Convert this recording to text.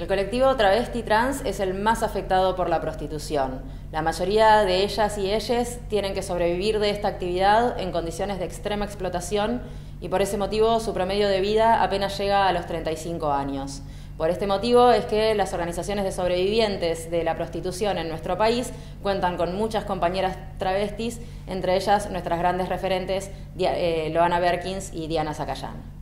El colectivo travesti trans es el más afectado por la prostitución. La mayoría de ellas y ellos tienen que sobrevivir de esta actividad en condiciones de extrema explotación y por ese motivo su promedio de vida apenas llega a los 35 años. Por este motivo es que las organizaciones de sobrevivientes de la prostitución en nuestro país cuentan con muchas compañeras travestis, entre ellas nuestras grandes referentes eh, Loana Berkins y Diana Zacayán.